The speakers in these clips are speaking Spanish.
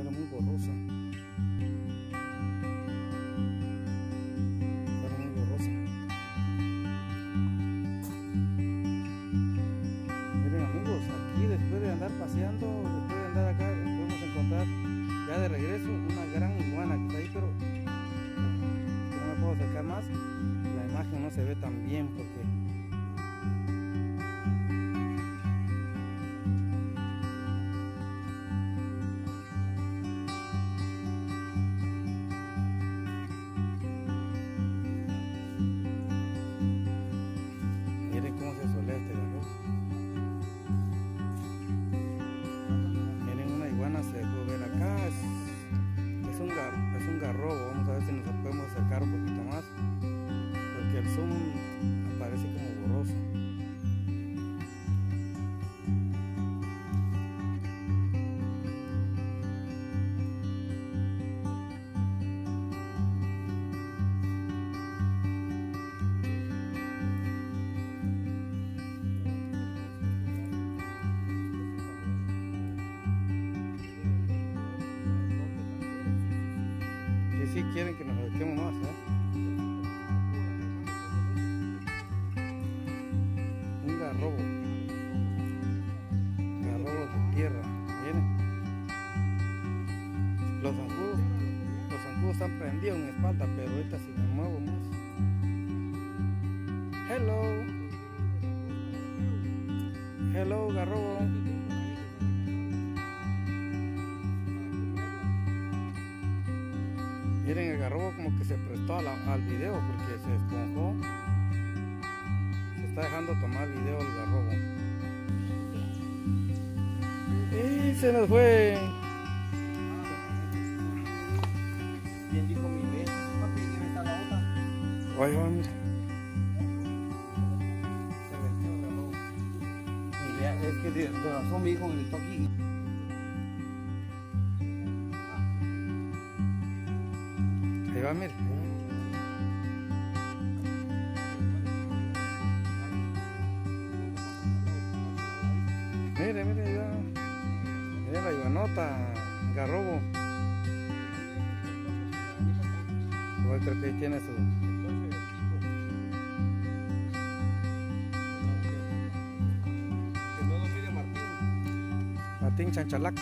Era muy borrosa. Era muy borrosa. Miren amigos, aquí después de andar paseando, después de andar acá, podemos encontrar ya de regreso una gran iguana que está ahí, pero no me puedo acercar más. La imagen no se ve tan bien porque quieren que nos acerquemos más, ¿eh? Un garrobo. Garrobo de tierra. Miren. Los zancudos, los zancudos están prendidos en mi espalda, pero ahorita si me muevo más. Hello. Hello, garrobo. Miren, el garrobo como que se prestó la- al video porque se esponjó. Se está dejando tomar video el garrobo. Y se nos fue. Bien dijo mi vez, papi, que está la otra. Ahí va, mira. Se la mano. Y vea, es que de razón mi hijo gritó aquí. Va. Mire, mire. Mira la iguanota, garrobo. Igual creo que ahí tiene su. Mire. Martín Chanchalac.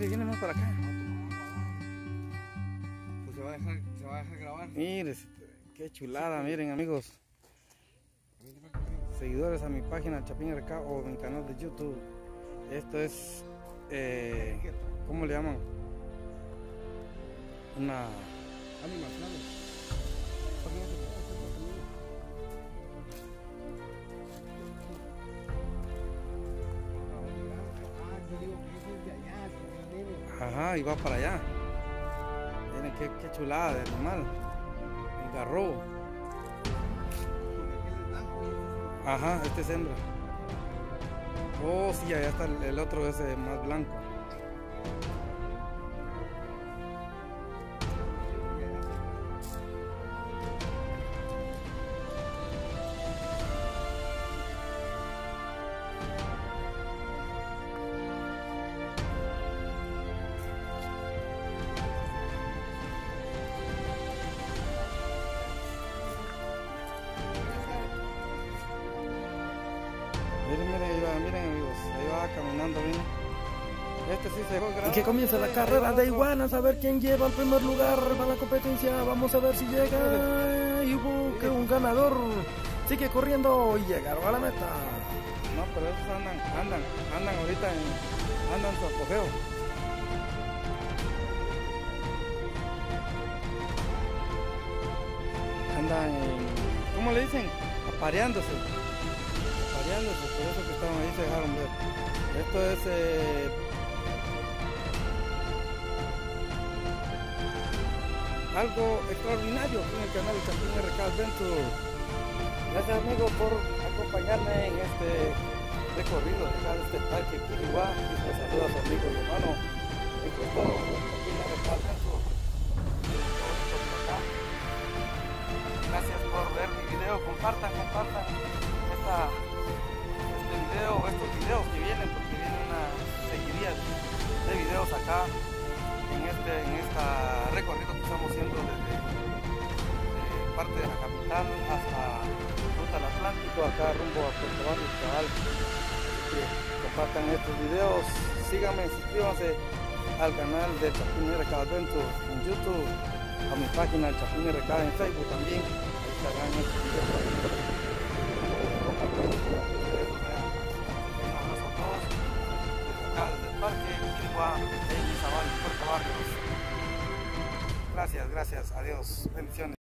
Mire, viene más para acá. Pues se va a dejar, se va a dejar grabar. Mire, qué chulada, miren amigos. Seguidores a mi página Chapín RK o mi canal de YouTube. Esto es, eh, ¿cómo le llaman? Una Animaciones. Ajá, y va para allá. Miren qué, qué chulada de animal. El garrobo. Ajá, este es hembra. Oh, sí, allá está el otro ese más blanco. Miren, miren, ahí va, miren amigos, ahí va caminando bien. Este sí se dejó Y que comienza la carrera de iguanas, a ver quién lleva el primer lugar para la competencia. Vamos a ver si llega. Y hubo que un ganador sigue corriendo y llegaron a la meta. No, pero esos andan, andan, andan ahorita en, andan su apogeo. Andan en, ¿cómo le dicen? Apareándose. Apareándose, por eso que estaban ahí se dejaron ver. Esto es eh, algo extraordinario aquí en el canal de Chapín RK Adventure. Gracias amigos por acompañarme en este recorrido de este parque Kiriguá. Y te saluda a su amigo y hermano. Gracias por ver mi video. Compartan, compartan esta, este video, estos videos que vienen, porque viene una seguidilla de videos acá en este en esta recorrido que estamos haciendo desde, desde parte de la capital hasta ruta al Atlántico, acá rumbo a Puerto Barrio Cabal. Compartan estos videos, síganme, suscríbanse al canal de Chapín RK Adventure en YouTube, a mi página Chapín RK en Facebook también. Ahí estarán estos videos Gracias, gracias, adiós, bendiciones.